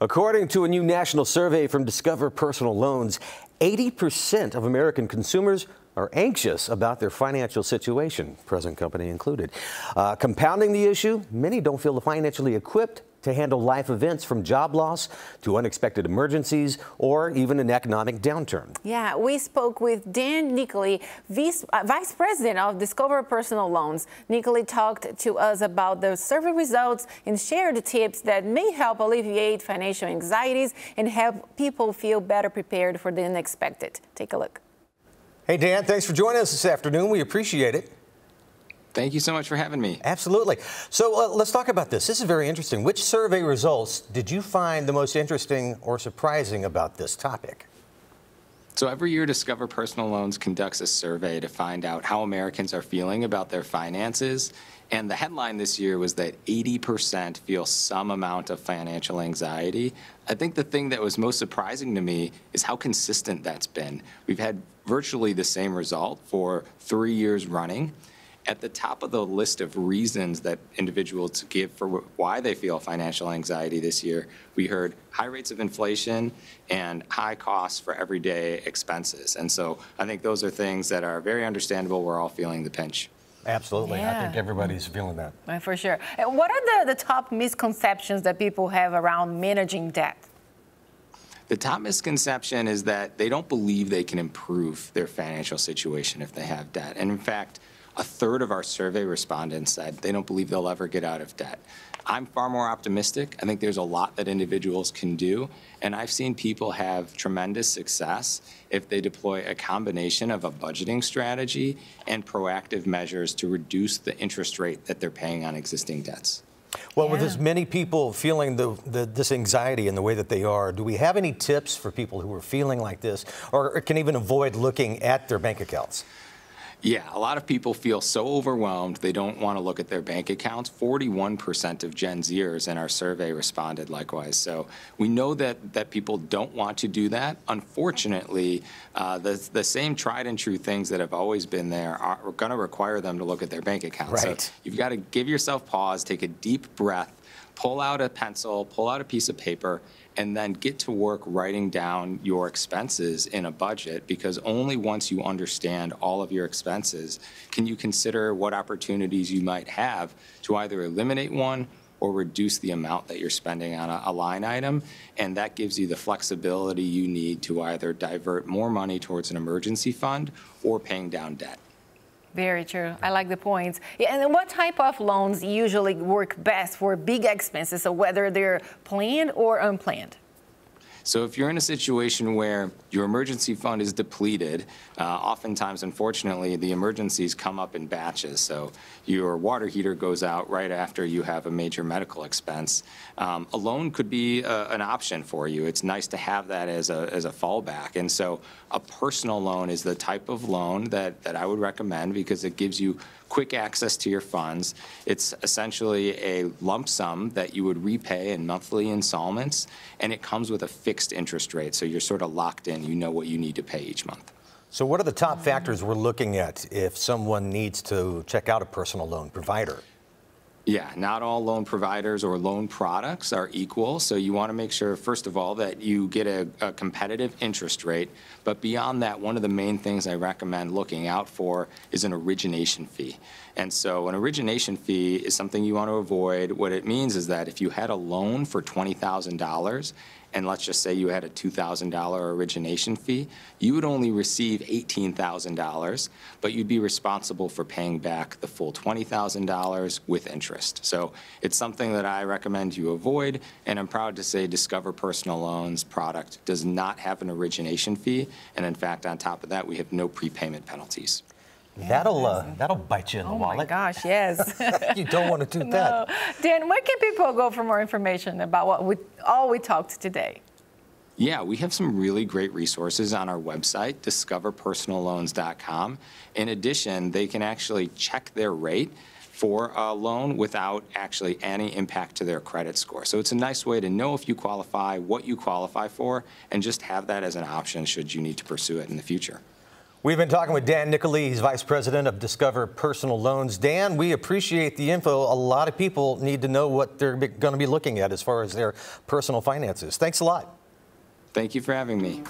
According to a new national survey from Discover Personal Loans, 80% of American consumers are anxious about their financial situation, present company included. Uh, compounding the issue, many don't feel financially equipped to handle life events from job loss to unexpected emergencies or even an economic downturn. Yeah, we spoke with Dan Nicoli, Vice, uh, Vice President of Discover Personal Loans. Nicoli talked to us about the survey results and shared tips that may help alleviate financial anxieties and help people feel better prepared for the unexpected. Take a look. Hey, Dan, thanks for joining us this afternoon. We appreciate it. Thank you so much for having me. Absolutely. So uh, let's talk about this. This is very interesting. Which survey results did you find the most interesting or surprising about this topic? So every year, Discover Personal Loans conducts a survey to find out how Americans are feeling about their finances. And the headline this year was that 80% feel some amount of financial anxiety. I think the thing that was most surprising to me is how consistent that's been. We've had virtually the same result for three years running at the top of the list of reasons that individuals give for why they feel financial anxiety this year, we heard high rates of inflation and high costs for everyday expenses. And so I think those are things that are very understandable. We're all feeling the pinch. Absolutely. Yeah. I think everybody's feeling that. For sure. What are the, the top misconceptions that people have around managing debt? The top misconception is that they don't believe they can improve their financial situation if they have debt. And in fact, a third of our survey respondents said they don't believe they'll ever get out of debt. I'm far more optimistic. I think there's a lot that individuals can do. And I've seen people have tremendous success if they deploy a combination of a budgeting strategy and proactive measures to reduce the interest rate that they're paying on existing debts. Well, yeah. with as many people feeling the, the, this anxiety in the way that they are, do we have any tips for people who are feeling like this or can even avoid looking at their bank accounts? Yeah, a lot of people feel so overwhelmed they don't want to look at their bank accounts. 41% of Gen Zers in our survey responded likewise. So we know that, that people don't want to do that. Unfortunately, uh, the, the same tried and true things that have always been there are, are going to require them to look at their bank accounts. Right. So you've got to give yourself pause, take a deep breath, pull out a pencil, pull out a piece of paper, and then get to work writing down your expenses in a budget because only once you understand all of your expenses can you consider what opportunities you might have to either eliminate one or reduce the amount that you're spending on a, a, line item. And that gives you the flexibility you need to either divert more money towards an emergency fund or paying down debt. Very true. I like the points. Yeah, and what type of loans usually work best for big expenses, so whether they're planned or unplanned? So if you're in a situation where your emergency fund is depleted, uh, oftentimes, unfortunately, the emergencies come up in batches. So your water heater goes out right after you have a major medical expense. Um, a loan could be a, uh, an option for you. It's nice to have that as a, as a fallback. And so a personal loan is the type of loan that, that I would recommend because it gives you quick access to your funds. It's essentially a lump sum that you would repay in monthly installments, and it comes with a fixed interest rate. So you're sort of locked in. You know what you need to pay each month. So, what are the top factors we're looking at if someone needs to check out a personal loan provider? Yeah, not all loan providers or loan products are equal. So you want to make sure, first of all, that you get a, a, competitive interest rate. But beyond that, one of the main things I recommend looking out for is an origination fee. And so an origination fee is something you want to avoid. What it means is that if you had a loan for $20,000 and let's just say you had a $2,000 origination fee, you would only receive $18,000, but you'd be responsible for paying back the full $20,000 with interest. So it's something that I recommend you avoid, and I'm proud to say Discover Personal Loans product does not have an origination fee, and in fact, on top of that, we have no prepayment penalties. That'll uh, that'll bite you in the oh wallet. Oh my gosh, yes. you don't want to do that. Dan, where can people go for more information about what we all we talked today? Yeah, we have some really great resources on our website, discoverpersonalloans.com. In addition, they can actually check their rate for a loan without actually any impact to their credit score. So it's a nice way to know if you qualify, what you qualify for, and just have that as an option should you need to pursue it in the future. We've been talking with Dan Nicoli, he's Vice President of Discover Personal Loans. Dan, we appreciate the info. A lot of people need to know what they're going to be looking at as far as their personal finances. Thanks a lot. Thank you for having me.